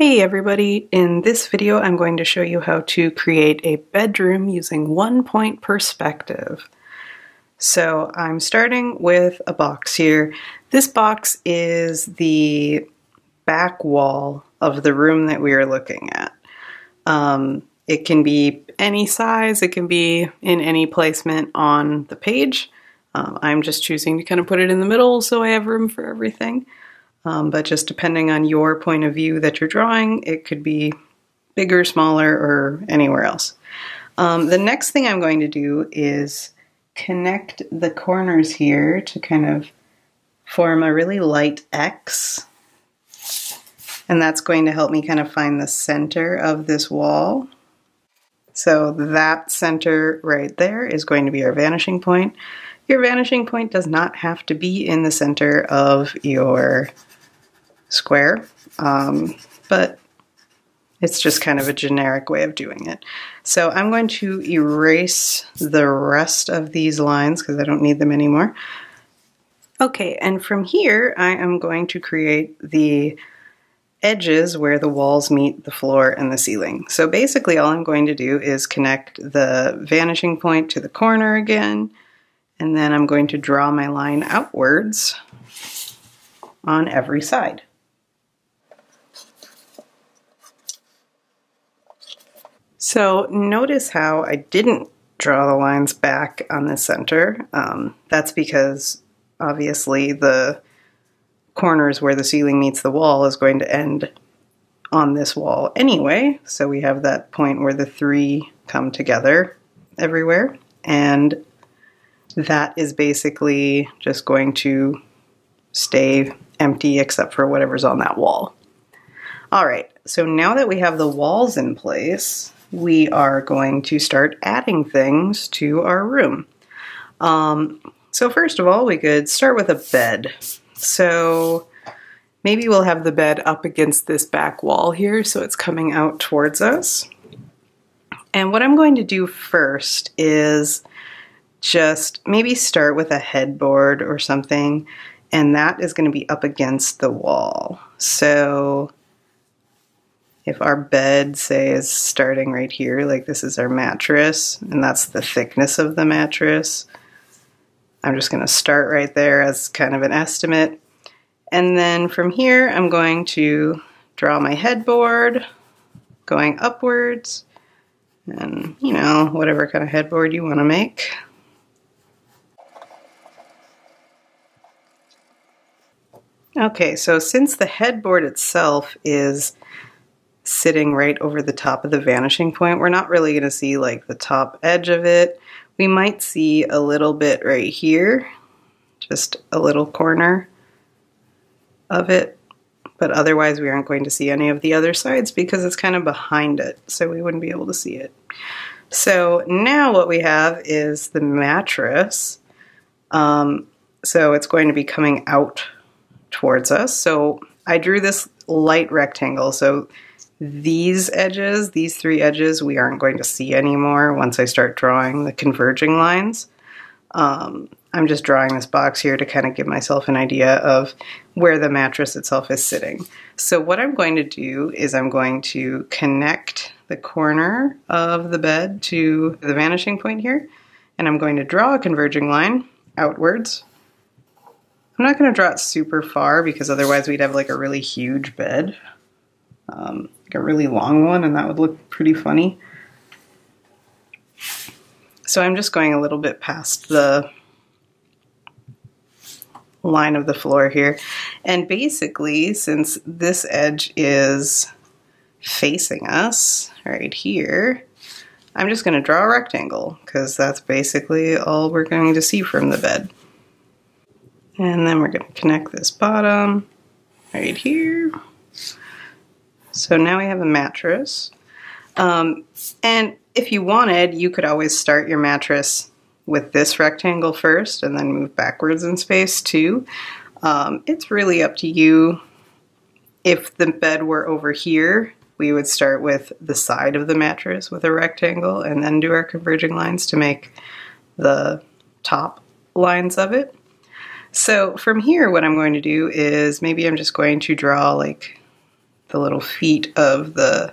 Hey everybody, in this video I'm going to show you how to create a bedroom using one point perspective. So I'm starting with a box here. This box is the back wall of the room that we are looking at. Um, it can be any size, it can be in any placement on the page. Um, I'm just choosing to kind of put it in the middle so I have room for everything. Um, but just depending on your point of view that you're drawing, it could be bigger, smaller, or anywhere else. Um, the next thing I'm going to do is connect the corners here to kind of form a really light X. And that's going to help me kind of find the center of this wall. So that center right there is going to be our vanishing point. Your vanishing point does not have to be in the center of your square, um, but it's just kind of a generic way of doing it. So I'm going to erase the rest of these lines because I don't need them anymore. Okay, and from here I am going to create the edges where the walls meet the floor and the ceiling. So basically all I'm going to do is connect the vanishing point to the corner again, and then I'm going to draw my line outwards on every side. So notice how I didn't draw the lines back on the center. Um, that's because obviously the corners where the ceiling meets the wall is going to end on this wall anyway. So we have that point where the three come together everywhere. And that is basically just going to stay empty except for whatever's on that wall. All right, so now that we have the walls in place, we are going to start adding things to our room. Um, so first of all, we could start with a bed. So maybe we'll have the bed up against this back wall here so it's coming out towards us. And what I'm going to do first is just maybe start with a headboard or something and that is going to be up against the wall. So if our bed, say, is starting right here, like this is our mattress, and that's the thickness of the mattress, I'm just going to start right there as kind of an estimate. And then from here, I'm going to draw my headboard going upwards, and you know, whatever kind of headboard you want to make. Okay, so since the headboard itself is sitting right over the top of the vanishing point. We're not really going to see like the top edge of it. We might see a little bit right here, just a little corner of it, but otherwise we aren't going to see any of the other sides because it's kind of behind it, so we wouldn't be able to see it. So now what we have is the mattress. Um, so it's going to be coming out towards us. So I drew this light rectangle. So these edges, these three edges, we aren't going to see anymore once I start drawing the converging lines. Um, I'm just drawing this box here to kind of give myself an idea of where the mattress itself is sitting. So what I'm going to do is I'm going to connect the corner of the bed to the vanishing point here, and I'm going to draw a converging line outwards. I'm not going to draw it super far because otherwise we'd have like a really huge bed. Um, like a really long one, and that would look pretty funny. So I'm just going a little bit past the line of the floor here. And basically, since this edge is facing us right here, I'm just going to draw a rectangle because that's basically all we're going to see from the bed. And then we're going to connect this bottom right here. So now we have a mattress. Um, and if you wanted, you could always start your mattress with this rectangle first and then move backwards in space too. Um, it's really up to you. If the bed were over here, we would start with the side of the mattress with a rectangle and then do our converging lines to make the top lines of it. So from here, what I'm going to do is maybe I'm just going to draw like the little feet of the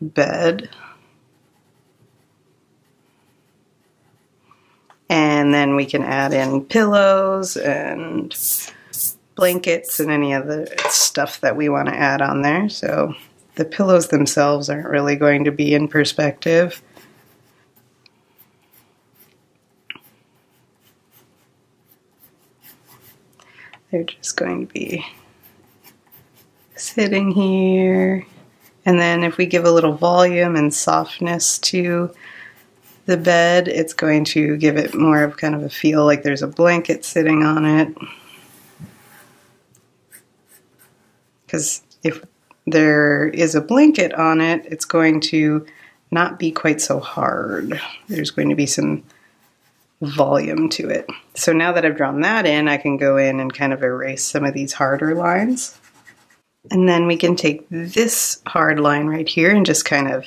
bed. And then we can add in pillows and blankets and any other stuff that we want to add on there. So the pillows themselves aren't really going to be in perspective. They're just going to be sitting here. And then if we give a little volume and softness to the bed, it's going to give it more of kind of a feel like there's a blanket sitting on it. Because if there is a blanket on it, it's going to not be quite so hard. There's going to be some volume to it. So now that I've drawn that in, I can go in and kind of erase some of these harder lines. And then we can take this hard line right here and just kind of,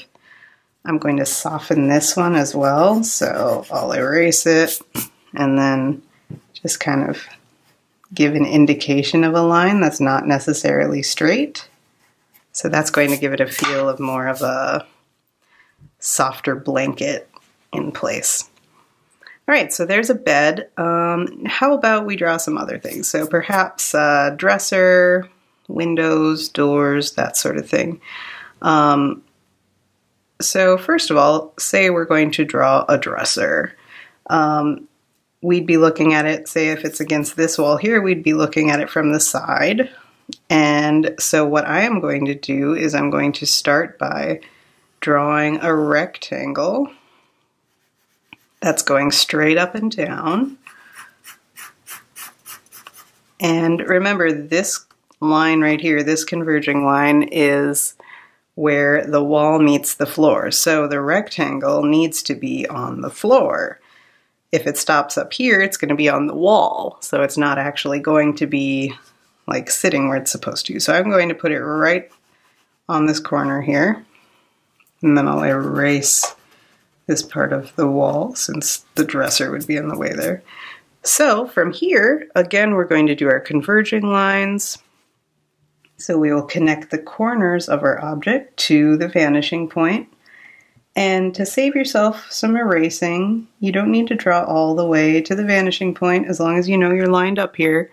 I'm going to soften this one as well. So I'll erase it and then just kind of give an indication of a line that's not necessarily straight. So that's going to give it a feel of more of a softer blanket in place. All right, so there's a bed. Um, how about we draw some other things? So perhaps a dresser, windows, doors, that sort of thing. Um, so first of all, say we're going to draw a dresser. Um, we'd be looking at it, say if it's against this wall here, we'd be looking at it from the side. And so what I am going to do is I'm going to start by drawing a rectangle that's going straight up and down. And remember, this line right here, this converging line, is where the wall meets the floor. So the rectangle needs to be on the floor. If it stops up here, it's going to be on the wall. So it's not actually going to be like sitting where it's supposed to. So I'm going to put it right on this corner here. And then I'll erase this part of the wall since the dresser would be in the way there. So from here, again, we're going to do our converging lines. So we will connect the corners of our object to the vanishing point. And to save yourself some erasing, you don't need to draw all the way to the vanishing point as long as you know you're lined up here.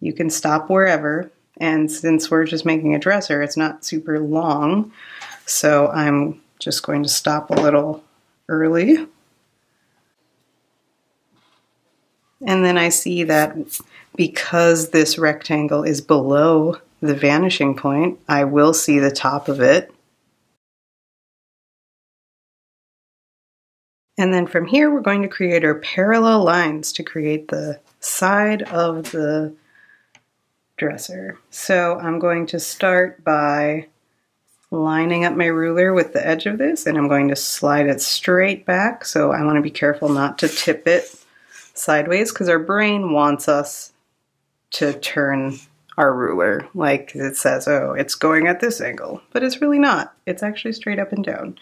You can stop wherever. And since we're just making a dresser, it's not super long. So I'm just going to stop a little early. And then I see that because this rectangle is below the vanishing point, I will see the top of it. And then from here, we're going to create our parallel lines to create the side of the dresser. So I'm going to start by lining up my ruler with the edge of this and I'm going to slide it straight back. So I want to be careful not to tip it sideways because our brain wants us to turn our ruler like it says, oh, it's going at this angle, but it's really not. It's actually straight up and down.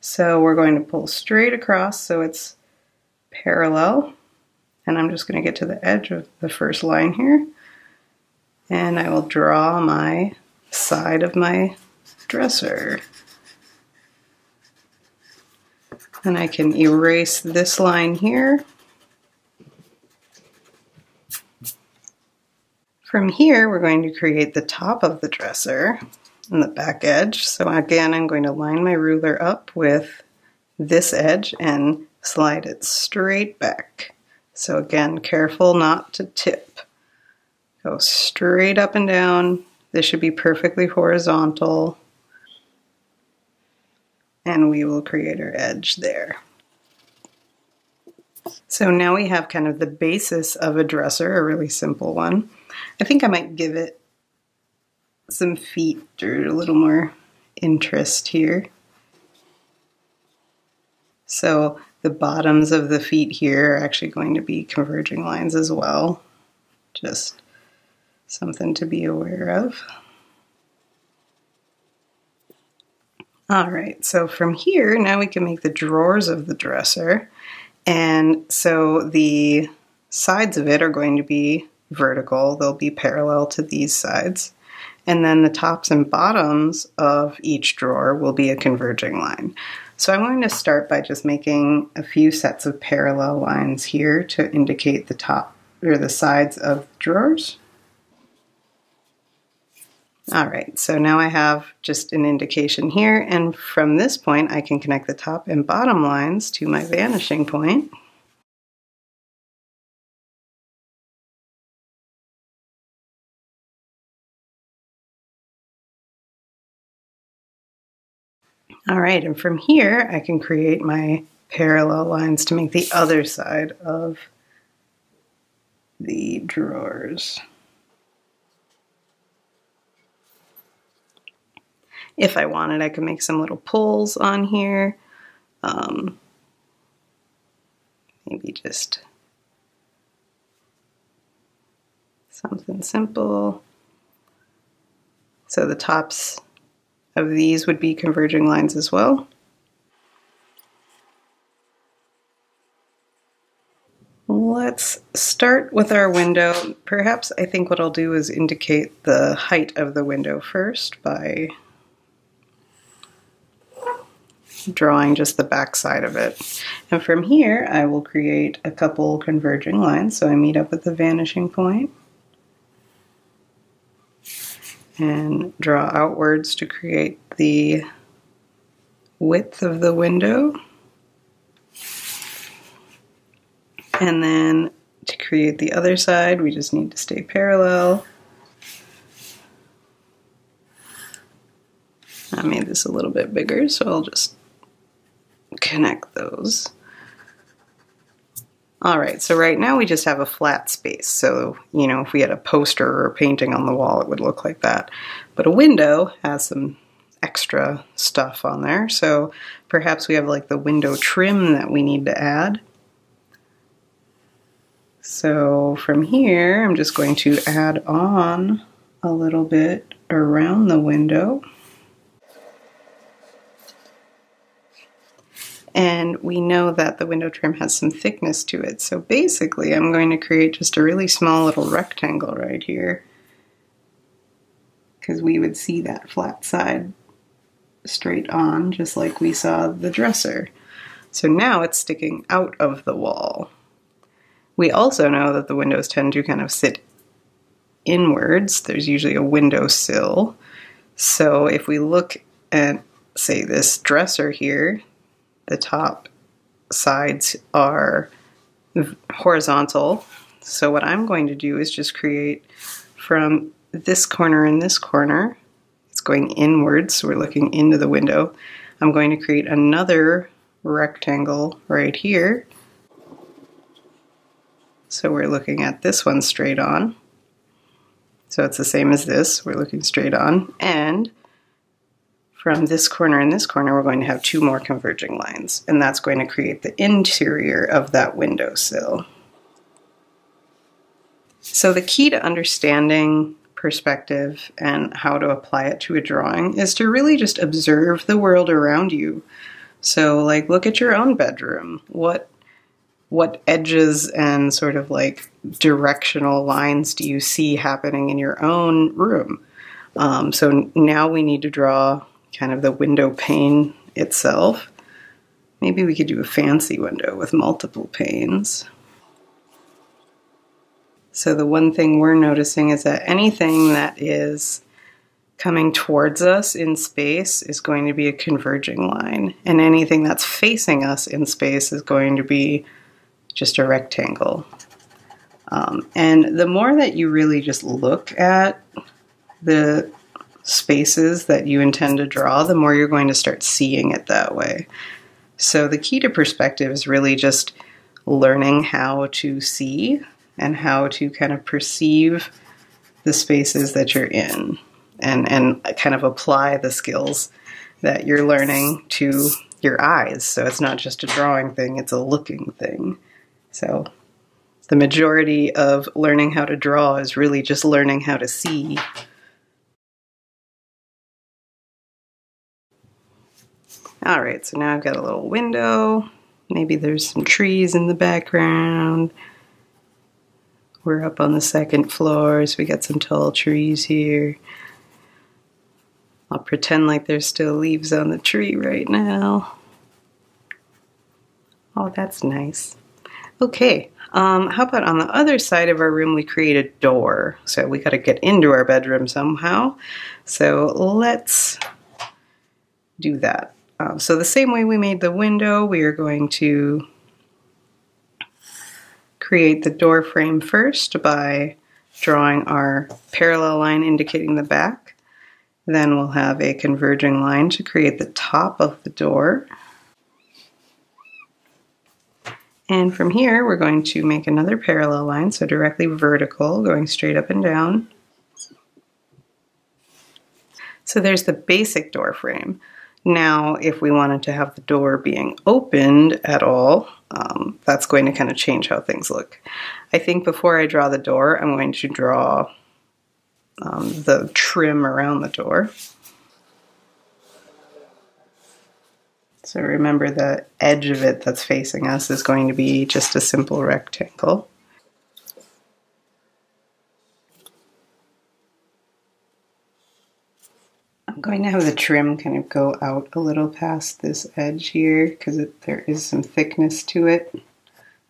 So we're going to pull straight across so it's parallel. And I'm just going to get to the edge of the first line here. And I will draw my side of my dresser. And I can erase this line here. From here, we're going to create the top of the dresser and the back edge. So again, I'm going to line my ruler up with this edge and slide it straight back. So again, careful not to tip. Go straight up and down. This should be perfectly horizontal and we will create our edge there. So now we have kind of the basis of a dresser, a really simple one. I think I might give it some feet or a little more interest here. So the bottoms of the feet here are actually going to be converging lines as well. Just something to be aware of. All right, so from here, now we can make the drawers of the dresser. And so the sides of it are going to be vertical. They'll be parallel to these sides. and then the tops and bottoms of each drawer will be a converging line. So I'm going to start by just making a few sets of parallel lines here to indicate the top or the sides of drawers. All right, so now I have just an indication here, and from this point I can connect the top and bottom lines to my vanishing point. All right, and from here I can create my parallel lines to make the other side of the drawers. If I wanted, I could make some little pulls on here. Um, maybe just something simple. So the tops of these would be converging lines as well. Let's start with our window. Perhaps I think what I'll do is indicate the height of the window first by drawing just the back side of it. And from here, I will create a couple converging lines. So I meet up at the vanishing point and draw outwards to create the width of the window. And then to create the other side, we just need to stay parallel. I made this a little bit bigger, so I'll just connect those. All right, so right now we just have a flat space. So, you know, if we had a poster or a painting on the wall, it would look like that. But a window has some extra stuff on there. So perhaps we have like the window trim that we need to add. So from here, I'm just going to add on a little bit around the window. And we know that the window trim has some thickness to it. So basically I'm going to create just a really small little rectangle right here because we would see that flat side straight on just like we saw the dresser. So now it's sticking out of the wall. We also know that the windows tend to kind of sit inwards. There's usually a window sill. So if we look at, say, this dresser here, the top sides are horizontal. So what I'm going to do is just create from this corner and this corner, it's going inwards, so we're looking into the window. I'm going to create another rectangle right here. So we're looking at this one straight on. So it's the same as this, we're looking straight on. And from this corner and this corner, we're going to have two more converging lines, and that's going to create the interior of that windowsill. So the key to understanding perspective and how to apply it to a drawing is to really just observe the world around you. So like look at your own bedroom. What what edges and sort of like directional lines do you see happening in your own room? Um, so now we need to draw kind of the window pane itself. Maybe we could do a fancy window with multiple panes. So the one thing we're noticing is that anything that is coming towards us in space is going to be a converging line, and anything that's facing us in space is going to be just a rectangle. Um, and the more that you really just look at the spaces that you intend to draw, the more you're going to start seeing it that way. So the key to perspective is really just learning how to see and how to kind of perceive the spaces that you're in and, and kind of apply the skills that you're learning to your eyes. So it's not just a drawing thing, it's a looking thing. So the majority of learning how to draw is really just learning how to see All right, so now I've got a little window. Maybe there's some trees in the background. We're up on the second floor, so we got some tall trees here. I'll pretend like there's still leaves on the tree right now. Oh, that's nice. Okay, um, how about on the other side of our room we create a door. So we got to get into our bedroom somehow. So let's do that. Um, so the same way we made the window, we are going to create the door frame first by drawing our parallel line indicating the back. Then we'll have a converging line to create the top of the door. And from here, we're going to make another parallel line, so directly vertical, going straight up and down. So there's the basic door frame. Now, if we wanted to have the door being opened at all, um, that's going to kind of change how things look. I think before I draw the door, I'm going to draw um, the trim around the door. So remember the edge of it that's facing us is going to be just a simple rectangle. I'm going to have the trim kind of go out a little past this edge here because there is some thickness to it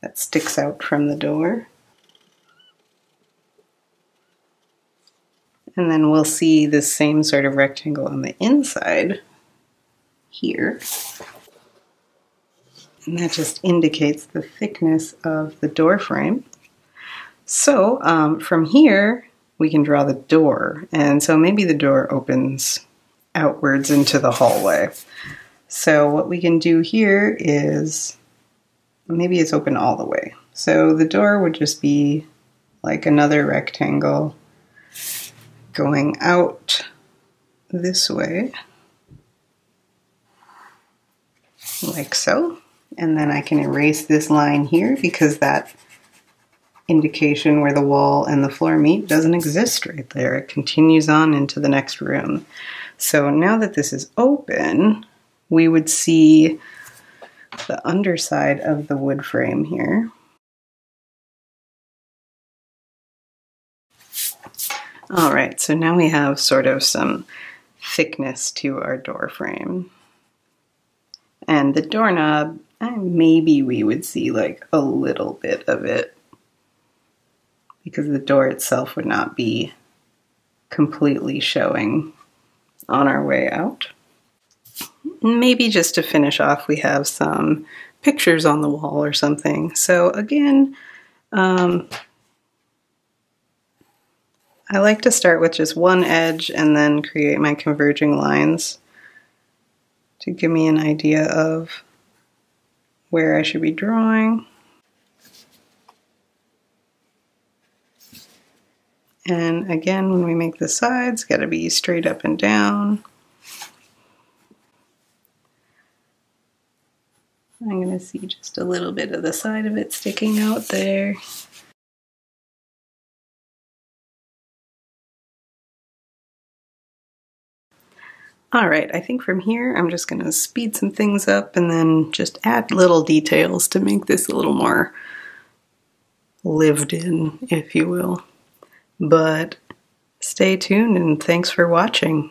that sticks out from the door. And then we'll see the same sort of rectangle on the inside here. And that just indicates the thickness of the door frame. So um, from here, we can draw the door. And so maybe the door opens outwards into the hallway. So what we can do here is, maybe it's open all the way. So the door would just be like another rectangle going out this way, like so. And then I can erase this line here because that indication where the wall and the floor meet doesn't exist right there. It continues on into the next room. So now that this is open, we would see the underside of the wood frame here. All right, so now we have sort of some thickness to our door frame. And the doorknob, eh, maybe we would see like a little bit of it because the door itself would not be completely showing on our way out. Maybe just to finish off, we have some pictures on the wall or something. So again, um, I like to start with just one edge and then create my converging lines to give me an idea of where I should be drawing. And again, when we make the sides, got to be straight up and down. I'm going to see just a little bit of the side of it sticking out there. All right, I think from here I'm just going to speed some things up and then just add little details to make this a little more lived in, if you will. But stay tuned and thanks for watching.